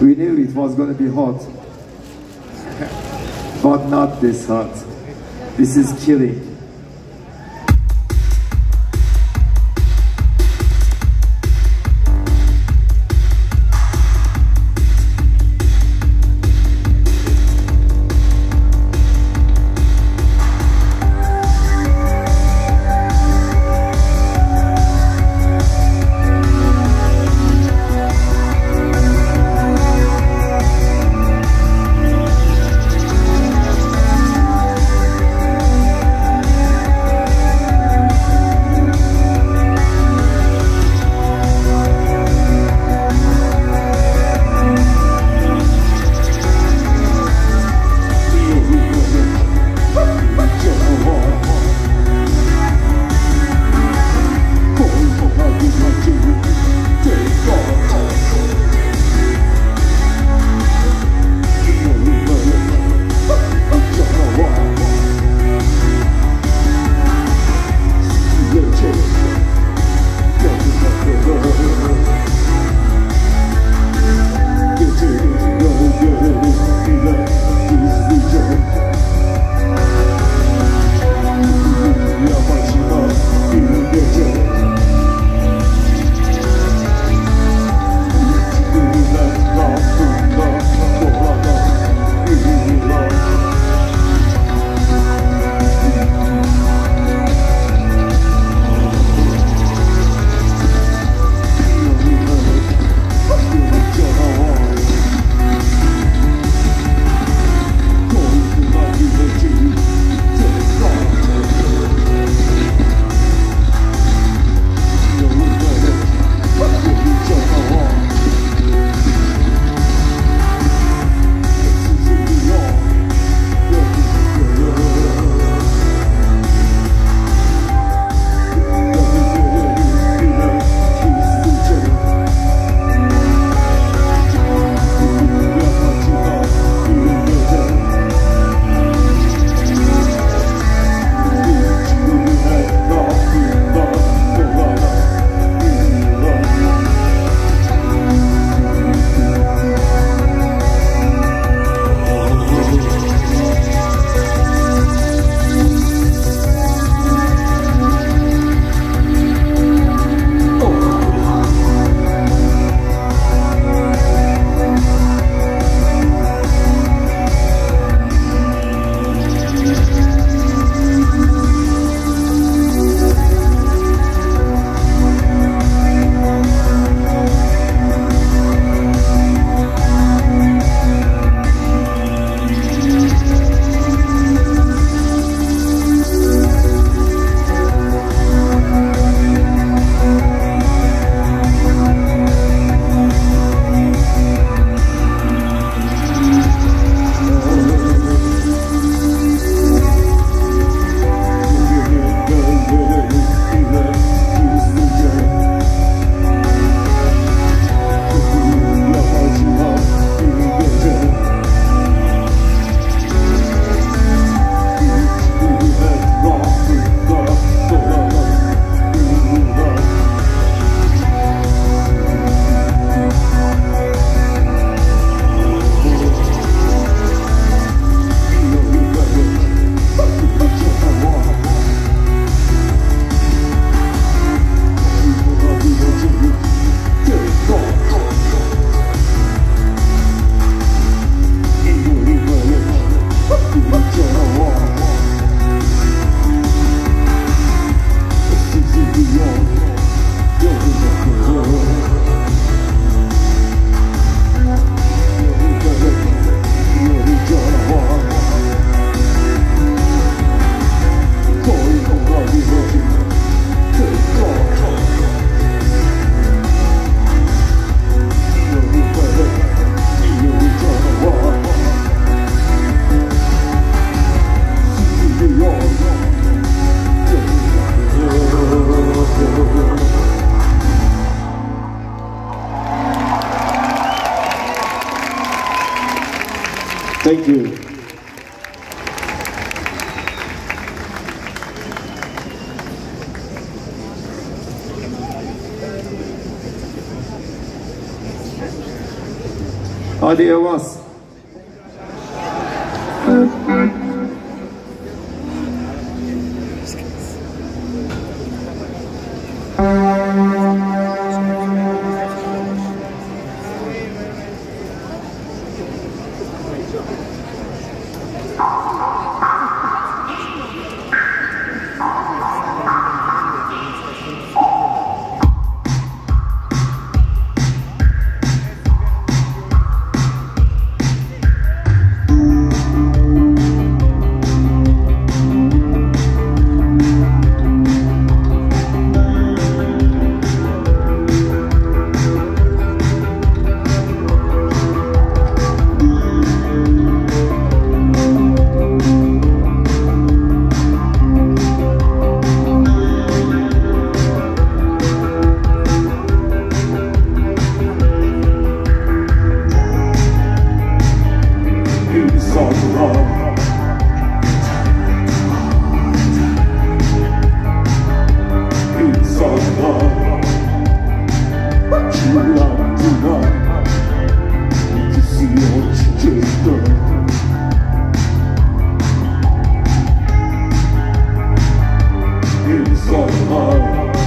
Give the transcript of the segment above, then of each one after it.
We knew it was going to be hot, but not this hot. This is killing. Thank you. Adios. Oh,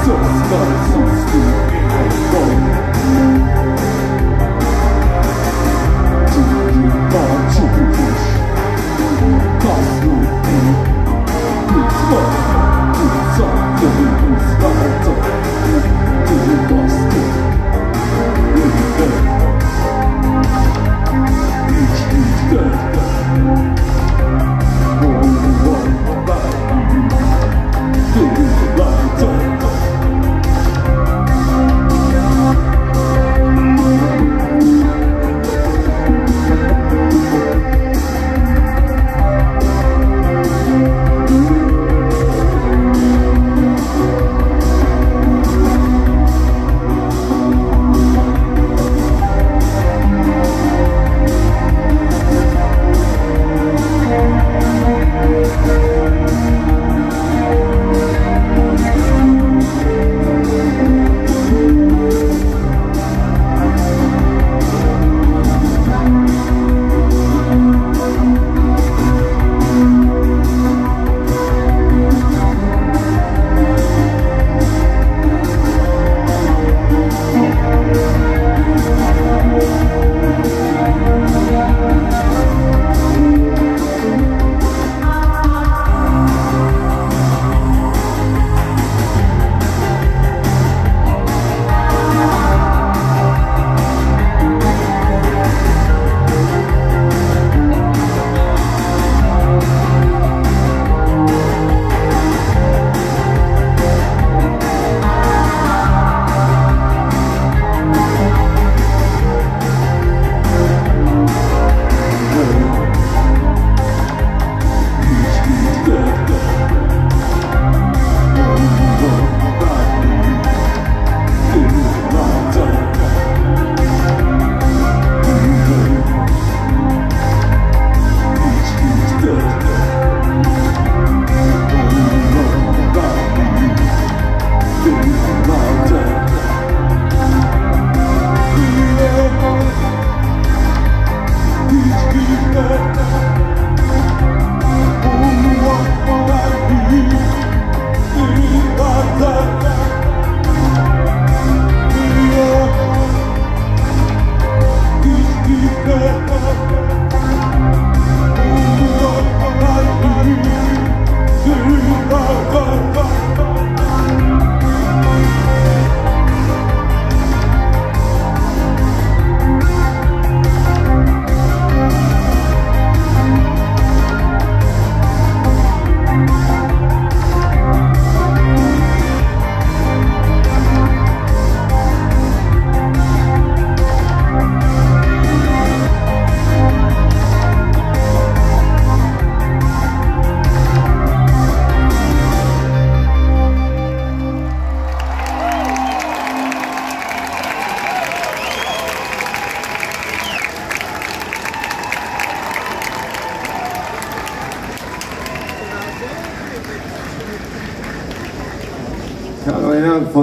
So stuck, so stupid, going.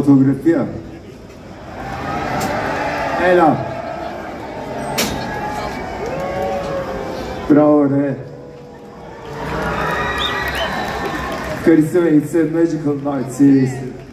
fotografía. Έλα. Bravo re. Charismatic magical night, seriously.